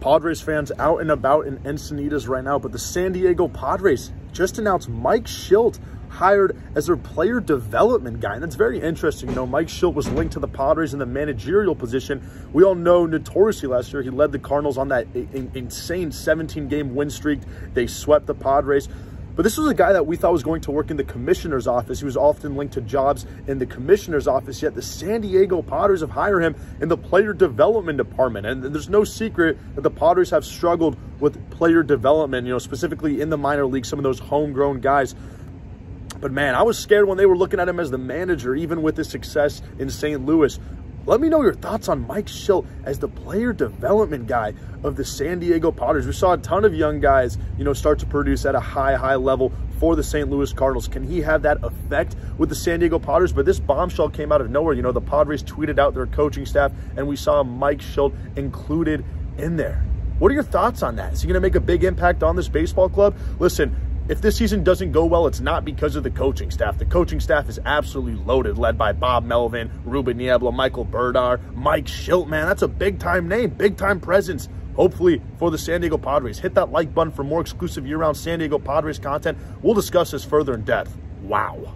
Padres fans out and about in Encinitas right now, but the San Diego Padres just announced Mike Shildt hired as their player development guy. And that's very interesting. You know, Mike Shildt was linked to the Padres in the managerial position. We all know notoriously last year, he led the Cardinals on that insane 17 game win streak. They swept the Padres. But this was a guy that we thought was going to work in the commissioner's office. He was often linked to jobs in the commissioner's office, yet the San Diego Padres have hired him in the player development department. And there's no secret that the Padres have struggled with player development, you know, specifically in the minor league, some of those homegrown guys. But man, I was scared when they were looking at him as the manager, even with his success in St. Louis. Let me know your thoughts on Mike Shildt as the player development guy of the San Diego Padres. We saw a ton of young guys, you know, start to produce at a high, high level for the St. Louis Cardinals. Can he have that effect with the San Diego Padres? But this bombshell came out of nowhere. You know, the Padres tweeted out their coaching staff, and we saw Mike Shildt included in there. What are your thoughts on that? Is he going to make a big impact on this baseball club? Listen, if this season doesn't go well, it's not because of the coaching staff. The coaching staff is absolutely loaded, led by Bob Melvin, Ruben Niebla, Michael Brdar, Mike Shildt, man. That's a big-time name, big-time presence, hopefully, for the San Diego Padres. Hit that like button for more exclusive year-round San Diego Padres content. We'll discuss this further in depth. Wow.